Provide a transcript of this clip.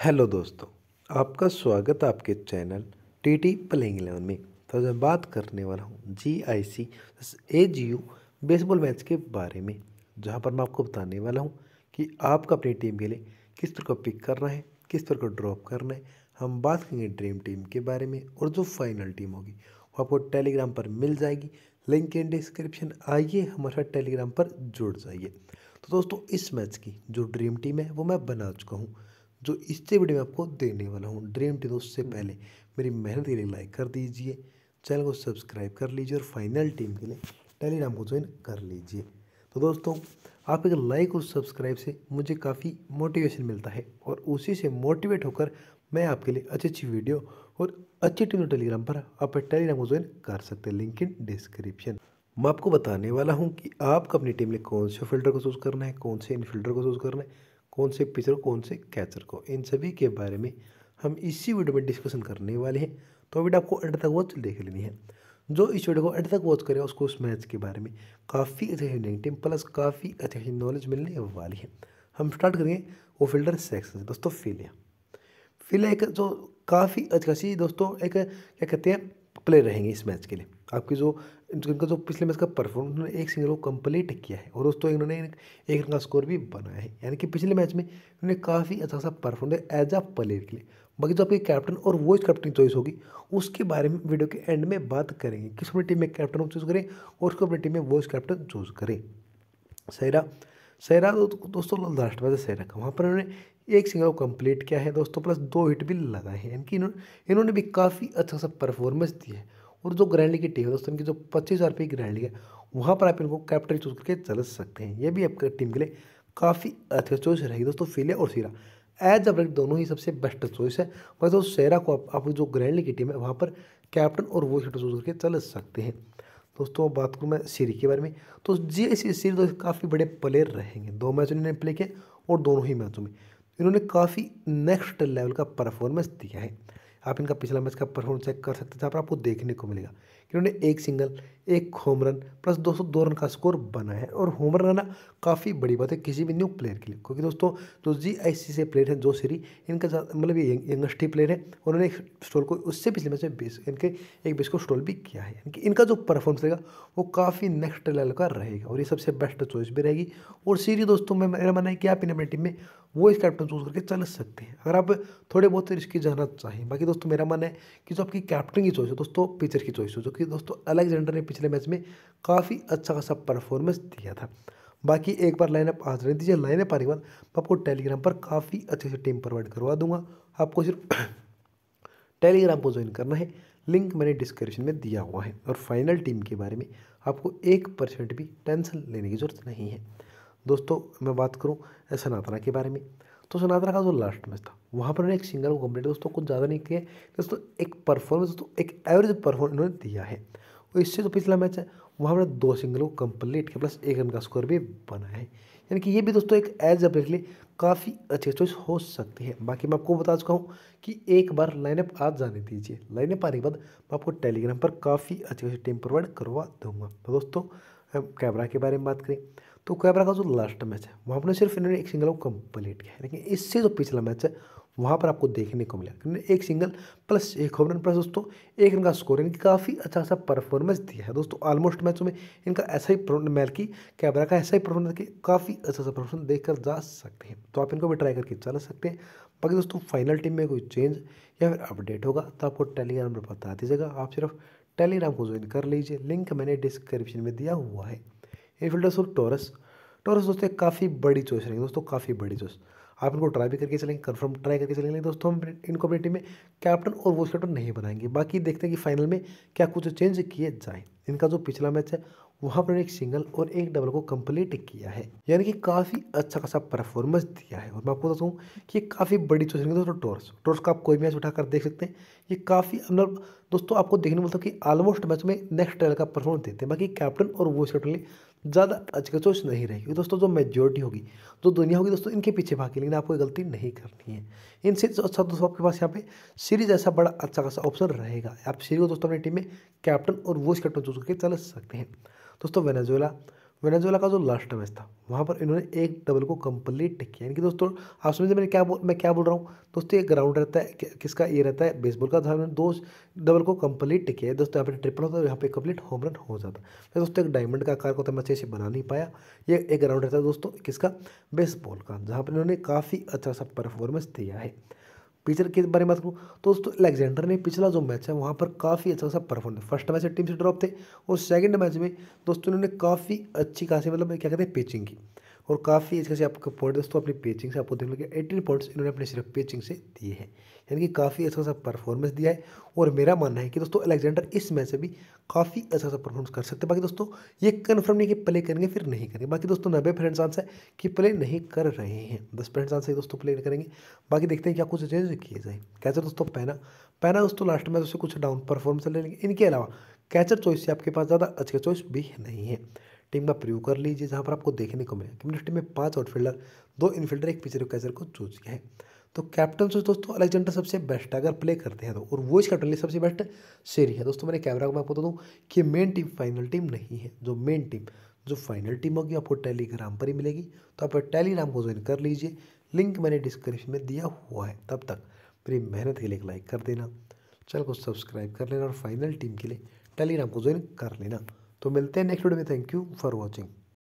Hello दोस्तों, आपका स्वागत आपके channel T T playing eleven में। तो मैं बात करने वाला हूँ G I C A G U baseball match के बारे में, जहाँ पर मैं आपको बताने वाला हूँ कि आपको अपनी टीम के लिए किस तरह को पिक करना है, किस तरह को ड्रॉप करना है। हम बात करेंगे ड्रीम टीम के बारे में और जो फाइनल टीम होगी, वो आपको टेलीग्राम पर मिल जाएगी। लिंक इन डिस्क्रिप्शन आइए हमारा टेलीग्राम पर जुड़ जाइए। तो दोस्तों, इस मैच की जो ड्रीम टीम है, वो मैं बना चुका हूँ। जो इससे वीडियो में आपको देने वाला हूँ। ड्रीम टीम उससे पहले मेरी मेहनत के लिए लाइक कर दीजिए। चैनल को सब्सक्राइब कर लीजिए और फाइनल टीम के लिए टेलीग्राम को ज्वाइन कर लीजिए। तो दोस्तों, आप एक लाइक और सब्सक्राइब से मुझे काफ़ी मोटिवेशन मिलता है और उसी से मोटिवेट होकर मैं आपके लिए अच्छी अच्छी वीडियो और अच्छी टीम टेलीग्राम पर आप टेलीग्राम को ज्वाइन कर सकते हैं। लिंक इन डिस्क्रिप्शन मैं आपको बताने वाला हूँ कि आपको अपनी टीम में कौन से फ़िल्टर को चूज़ करना है, कौन से इनफिल्टर को चूज़ करना है। कौन से पिचर कौन से कैचर को। इन सभी के बारे में हम इसी वीडियो में डिस्कशन करने वाले हैं। तो वीडियो आपको एंड तक वॉच देख लेनी है। जो इस वीडियो को एंड तक वॉच करे, उसको उस मैच के बारे में काफ़ी अच्छी टीम प्लस काफ़ी अच्छी नॉलेज मिलने वाली है। हम स्टार्ट करेंगे वो फिल्डर सेक्शन से। दोस्तों फिलिया फिलिया एक जो काफ़ी अच्छी दोस्तों, एक क्या कहते हैं प्लेयर रहेंगे इस मैच के लिए। आपकी जो, इनका जो पिछले मैच का परफॉर्मेंस उन्होंने एक सिंगल को कंप्लीट किया है और दोस्तों इन्होंने एक रन का स्कोर भी बनाया है। यानी कि पिछले मैच में इन्होंने काफ़ी अच्छा सा परफॉर्मेंस एज अ प्लेयर के लिए। बाकी जो आपकी कैप्टन और वो कैप्टन चॉइस होगी, उसके बारे में वीडियो के एंड में बात करेंगे। किस अपनी टीम में कैप्टन चूज़ करें और उसको अपनी टीम में वॉइस कैप्टन चूज़ करें। सैरा सैरा दोस्तों लास्ट मैच सैरा का। वहाँ पर उन्होंने एक सिंगल कंप्लीट किया है। दोस्तों प्लस दो हिट भी लगाए हैं। यानी कि इन्होंने भी काफ़ी अच्छा सा परफॉर्मेंस दिया है। और जो ग्रैंड की टीम है दोस्तों इनकी जो पच्चीस हज़ार की ग्रैंड लीग है वहाँ पर आप इनको कैप्टन चूज़ करके चल सकते हैं। ये भी आपके टीम के लिए काफ़ी अच्छा चॉइस रहेगी। दोस्तों फिले और सीरा एज अ दोनों ही सबसे बेस्ट चॉइस है। वैसे तो सेरा को आप, आप जो ग्रैंड की टीम है वहाँ पर कैप्टन और वो हिटर चूज़ करके चल सकते हैं। दोस्तों बात करूँ मैं सीरी के बारे में तो जी ऐसी सीरी तो काफ़ी बड़े प्लेयर रहेंगे। दो मैचों इन्होंने प्ले किए और दोनों ही मैचों में। इन्होंने काफ़ी नेक्स्ट लेवल का परफॉर्मेंस दिया है। आप इनका पिछला मैच का परफॉर्मेंस चेक कर सकते हैं जहाँ पर आपको देखने को मिलेगा। कि उन्होंने एक सिंगल, एक होम रन प्लस दो सौ दो रन का स्कोर बना है। और होम रन आना काफ़ी बड़ी बात है किसी भी न्यू प्लेयर के लिए। क्योंकि दोस्तों, जो जी आई सी से प्लेयर हैं, जो सीरी इनका मतलब ये यंगस्ट ही प्लेयर है, उन्होंने एक स्टोल को, उससे पिछले मैच में बेस इनके एक बेस को स्टोल भी किया है। यानी कि इनका जो परफॉर्मेंस रहेगा, वो काफ़ी नेक्स्ट लेवल का रहेगा और ये सबसे बेस्ट चॉइस भी रहेगी। और सीरी दोस्तों, में, मेरा मानना है कि आप इन अपनी टीम में वो इस कैप्टन चूज़ करके चल सकते हैं। अगर आप थोड़े बहुत रिस्की जाना चाहें। बाकी दोस्तों, मेरा मानना है कि जो आपकी कैप्टन की चॉइस है, दोस्तों पिचर की चॉइस हो, जो कि दोस्तों अलेक्जेंडर ने पिछले मैच में काफ़ी अच्छा खासा परफॉर्मेंस दिया था। बाकी एक बार लाइनअप आ जाने दीजिए। लाइनअप आने के बाद मैं आपको टेलीग्राम पर काफ़ी अच्छे से टीम प्रोवाइड करवा दूँगा। आपको सिर्फ़ टेलीग्राम को ज्वाइन करना है। लिंक मैंने डिस्क्रिप्शन में दिया हुआ है। और फाइनल टीम के बारे में आपको एक परसेंट भी टेंशन लेने की ज़रूरत नहीं है। दोस्तों, मैं बात करूँ सनातना के बारे में। तो सनातना का जो लास्ट मैच था। वहाँ पर उन्होंने एक सिंगल को कंप्लीट दोस्तों कुछ ज़्यादा नहीं किया दोस्तों एक परफॉर्मेंस दोस्तों एक एवरेज परफॉर्मेंस इन्होंने दिया है। और इससे जो पिछला मैच है, वहाँ पर दो सिंगल को कंप्लीट किया प्लस एक रन का स्कोर भी बना है। यानी कि ये भी दोस्तों एक एज अ के लिए काफ़ी अच्छी चॉइस हो सकती है। बाकी मैं आपको बता चुका हूँ कि एक बार लाइनअप आज जाने दीजिए। लाइनअप आने के बाद मैं आपको टेलीग्राम पर काफ़ी अच्छी अच्छी टीम प्रोवाइड करवा दूँगा। तो दोस्तों कैमरा के बारे में बात करें। तो कैबरा का जो लास्ट मैच है। वहाँ पर सिर्फ़ इन्होंने एक सिंगल को कंप्लीट किया है। लेकिन इससे जो पिछला मैच है, वहाँ पर आपको देखने को मिला। इन्होंने एक सिंगल प्लस एक होम रन प्लस दोस्तों, एक रन का स्कोर इनकी काफ़ी अच्छा सा परफॉर्मेंस दिया है। दोस्तों ऑलमोस्ट मैचों में इनका ऐसा ही मैल की कैबरा का ऐसा ही परफॉर्मेंस कि काफ़ी अच्छा सा परफॉर्मेंस देख कर जा सकते हैं। तो आप इनको भी ट्राई करके चल सकते हैं। बाकी दोस्तों फाइनल टीम में कोई चेंज या फिर अपडेट होगा तो आपको टेलीग्राम पर बता दीजिएगा। आप सिर्फ़ टेलीग्राम को ज्वाइन कर लीजिए। लिंक मैंने डिस्क्रिप्शन में दिया हुआ है। इनफिल्डर टोरस टॉरस दोस्तों काफ़ी बड़ी चॉइस रहेगी। दोस्तों, काफ़ी बड़ी चॉइस आप इनको ट्राई भी करके चलेंगे कंफर्म ट्राई करके चलेंगे दोस्तों, हम इनको अपनी टीम में कैप्टन और वोस कैप्टन नहीं बनाएँगे। बाकी देखते हैं कि फाइनल में क्या कुछ चेंज किए जाए। इनका जो पिछला मैच है, वहाँ पर एक सिंगल और एक डबल को कंप्लीट किया है। यानी कि काफ़ी अच्छा खासा परफॉर्मेंस दिया है। और मैं आपको बताऊँ कि ये काफ़ी बड़ी चॉइस है दोस्तों टॉर्स टॉर्स का आप कोई मैच उठाकर देख सकते हैं। ये काफ़ी मतलब दोस्तों, आपको देखने मिलता है कि ऑलमोस्ट मैच में नेक्स्ट लेवल का परफॉर्मेंस देते हैं। बाकी कैप्टन और वो कैप्टन ज़्यादा चॉइस नहीं रहेगी दोस्तों, जो मेजोरिटी होगी, जो दुनिया होगी, दोस्तों, इनके पीछे भागी लेकिन आपको गलती नहीं करनी है। इन इनसे अच्छा दोस्तों, आपके पास यहाँ पे सीरीज़ ऐसा बड़ा अच्छा खासा ऑप्शन रहेगा। आप सीरीज़ को दोस्तों, अपनी टीम में कैप्टन और वो कैप्टन चूज़ करके चल सकते हैं। दोस्तों वेनेजुएला वेनेजुएला का जो लास्ट मैच था, वहाँ पर इन्होंने एक डबल को कंप्लीट किया। यानी कि दोस्तों, आप समझे मैंने क्या बोल, मैं क्या बोल रहा हूँ? दोस्तों एक ग्राउंड रहता है, कि, किसका ये रहता है? बेसबॉल का। जहाँ दो डबल को कंप्लीट किया, दोस्तों, यहाँ पे ट्रिपल होता है, यहाँ पे कंप्लीट होम रन हो जाता है। दोस्तों, एक डायमंड का आकार को तो मैं अच्छे से बना नहीं पाया। ये एक ग्राउंड रहता है, दोस्तों, किसका? बेसबॉल का, जहाँ पर इन्होंने काफ़ी अच्छा सा परफॉर्मेंस दिया है। पिचर के बारे में बात करूँ तो दोस्तों अलेक्जेंडर ने पिछला जो मैच है, वहाँ पर काफ़ी अच्छा सा परफॉर्म फ़र्स्ट मैच टीम से ड्रॉप थे और सेकेंड मैच में, दोस्तों, इन्होंने काफ़ी अच्छी खासी मतलब क्या कहते हैं पिचिंग की। और काफ़ी अच्छे से आपको पॉइंट दोस्तों अपनी पेचिंग से आपको देखने लो एटीन पॉइंट्स इन्होंने अपने सिर्फ़ पेचिंग से दिए हैं। यानी कि काफ़ी अच्छा सा परफॉर्मेंस दिया है। और मेरा मानना है कि दोस्तों अलेक्जेंडर इस मैच से भी काफ़ी अच्छा सा परफॉर्मेंस कर सकते हैं। बाकी दोस्तों, ये कन्फर्म नहीं कि प्ले करेंगे, फिर नहीं करेंगे। बाकी दोस्तों, नब्बे परसेंट चांस है कि प्ले नहीं कर रहे हैं। दस परसेंट चांस है दोस्तों प्ले करेंगे। बाकी देखते हैं क्या कुछ चेंज किए जाए। कैसे दोस्तों पैना पैना दोस्तों लास्ट मैच उससे कुछ डाउन परफॉर्मेंस ले लेंगे। इनके अलावा कैचर चॉइस से आपके पास ज़्यादा अच्छे चॉइस भी नहीं है। टीम का प्रयोग कर लीजिए, जहाँ पर आपको देखने को मिले टीम में पाँच आउटफील्डर, दो इनफील्डर, एक पिचर कैचर को चूज़ किया है। तो कैप्टन से दोस्तों अलेक्जेंडर सबसे बेस्ट अगर प्ले करते हैं तो और वो इसका टोटली सबसे बेस्ट सीरी है। दोस्तों, मैंने कैमरा को मैं आपको बता दूँ कि मेन टीम फाइनल टीम नहीं है। जो मेन टीम जो फाइनल टीम होगी, आपको टेलीग्राम पर ही मिलेगी। तो आप टेलीग्राम को ज्वाइन कर लीजिए। लिंक मैंने डिस्क्रिप्शन में दिया हुआ है। तब तक मेरी मेहनत के लिए लाइक कर देना। चैनल को सब्सक्राइब कर लेना और फाइनल टीम के लिए टेलीग्राम को ज्वाइन कर लेना। तो मिलते हैं नेक्स्ट वीडियो में. Thank you for watching